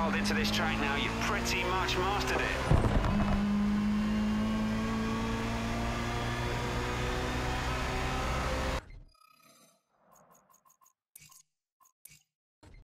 dialed into this track now, you've pretty much mastered it.